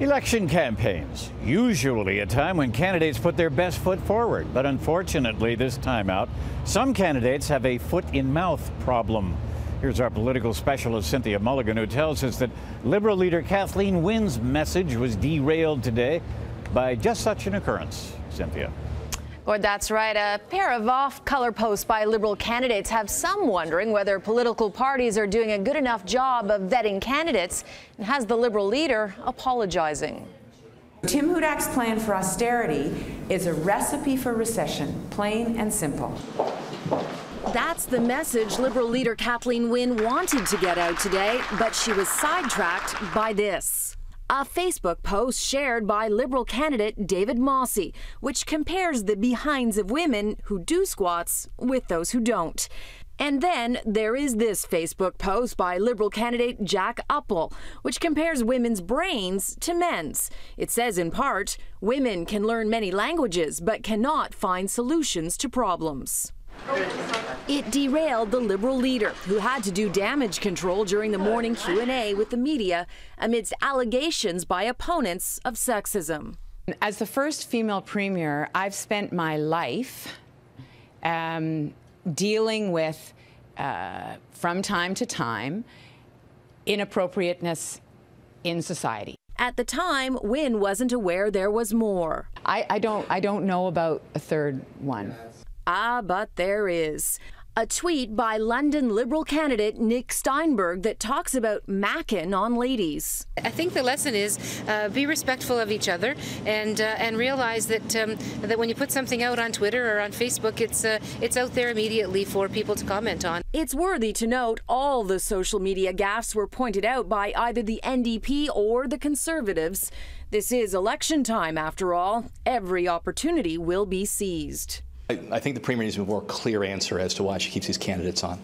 Election campaigns, usually a time when candidates put their best foot forward. But unfortunately, this time out, some candidates have a foot in mouth problem. Here's our political specialist, Cynthia Mulligan, who tells us that Liberal leader Kathleen Wynne's message was derailed today by just such an occurrence. Cynthia. Well, that's right. A pair of off-color posts by Liberal candidates have some wondering whether political parties are doing a good enough job of vetting candidates and has the Liberal leader apologizing. Tim Hudak's plan for austerity is a recipe for recession, plain and simple. That's the message Liberal leader Kathleen Wynne wanted to get out today, but she was sidetracked by this. A Facebook post shared by Liberal candidate David Mossy, which compares the behinds of women who do squats with those who don't. And then there is this Facebook post by Liberal candidate Jack Uppel, which compares women's brains to men's. It says in part, women can learn many languages but cannot find solutions to problems. It derailed the Liberal leader, who had to do damage control during the morning Q&A with the media amidst allegations by opponents of sexism. As the first female premier, I've spent my life um, dealing with, uh, from time to time, inappropriateness in society. At the time, Wynne wasn't aware there was more. I, I don't. I don't know about a third one. Ah, but there is. A tweet by London Liberal candidate Nick Steinberg that talks about macking on ladies. I think the lesson is uh, be respectful of each other and uh, and realize that um, that when you put something out on Twitter or on Facebook, it's uh, it's out there immediately for people to comment on. It's worthy to note all the social media gaffes were pointed out by either the NDP or the Conservatives. This is election time, after all. Every opportunity will be seized. I think the Premier needs a more clear answer as to why she keeps these candidates on.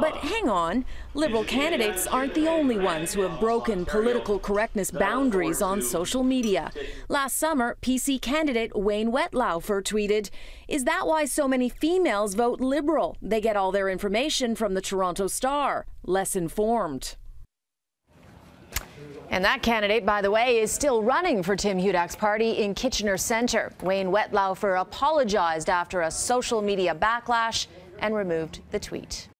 But hang on, Liberal candidates aren't the only ones who have broken political correctness boundaries on social media. Last summer, PC candidate Wayne Wettlaufer tweeted, Is that why so many females vote Liberal? They get all their information from the Toronto Star. Less informed. And that candidate, by the way, is still running for Tim Hudak's party in Kitchener Centre. Wayne Wettlaufer apologized after a social media backlash and removed the tweet.